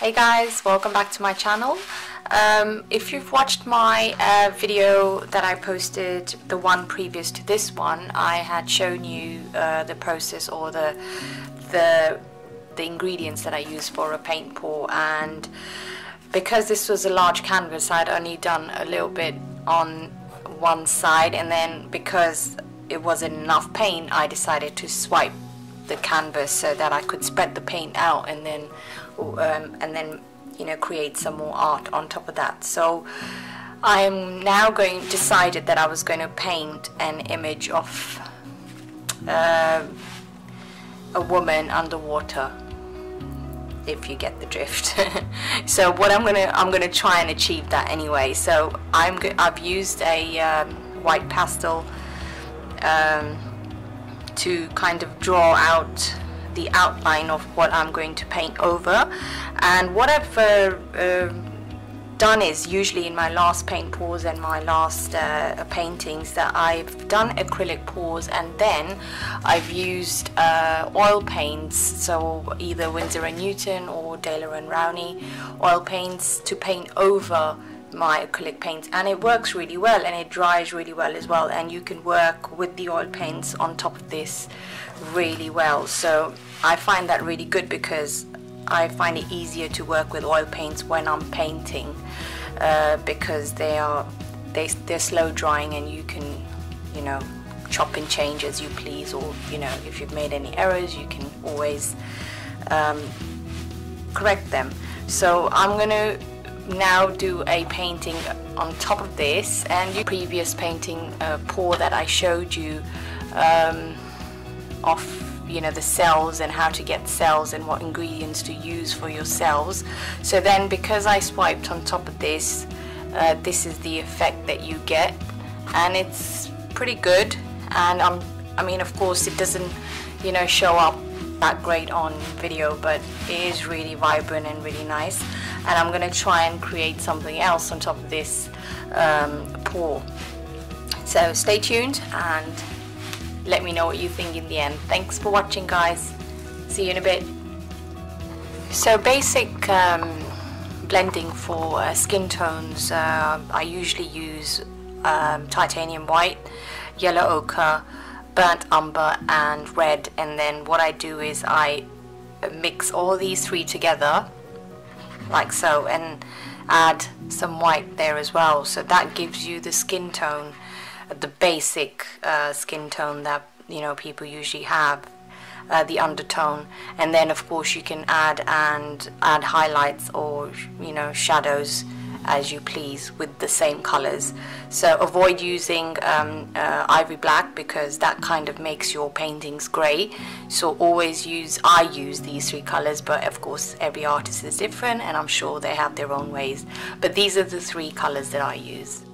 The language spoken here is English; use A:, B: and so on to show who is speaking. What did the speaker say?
A: Hey guys, welcome back to my channel. Um, if you've watched my uh, video that I posted, the one previous to this one, I had shown you uh, the process or the, the, the ingredients that I use for a paint pour and because this was a large canvas I'd only done a little bit on one side and then because it wasn't enough paint I decided to swipe the canvas so that I could spread the paint out and then um, and then you know create some more art on top of that. So I'm now going decided that I was going to paint an image of uh, a woman underwater if you get the drift. So what I'm gonna I'm gonna try and achieve that anyway. So I'm I've used a um, white pastel um, to kind of draw out the outline of what I'm going to paint over. And what I've uh, uh, done is usually in my last paint pours and my last uh, paintings that I've done acrylic pours and then I've used uh, oil paints. So either Winsor & Newton or Daler & Rowney oil paints to paint over my acrylic paints. And it works really well and it dries really well as well. And you can work with the oil paints on top of this really well. So I find that really good because I find it easier to work with oil paints when I'm painting uh, because they are they, they're slow drying and you can you know chop and change as you please or you know if you've made any errors you can always um, correct them. So I'm gonna now do a painting on top of this and the previous painting uh, pour that I showed you um, of you know the cells and how to get cells and what ingredients to use for your cells. So then because I swiped on top of this uh, this is the effect that you get. And it's pretty good. And um, I mean of course it doesn't you know show up that great on video but it is really vibrant and really nice. And I'm gonna try and create something else on top of this um, pour so stay tuned and let me know what you think in the end. Thanks for watching guys. See you in a bit. So basic um, blending for uh, skin tones uh, I usually use um, titanium white yellow ochre burnt umber and red. And then what I do is I mix all these three together like so and add some white there as well. So that gives you the skin tone the basic uh, skin tone that you know people usually have uh, the undertone. And then of course you can add and add highlights or you know shadows as you please with the same colors. So avoid using um, uh, ivory black because that kind of makes your paintings gray. So always use I use these three colors but of course every artist is different and I'm sure they have their own ways. But these are the three colors that I use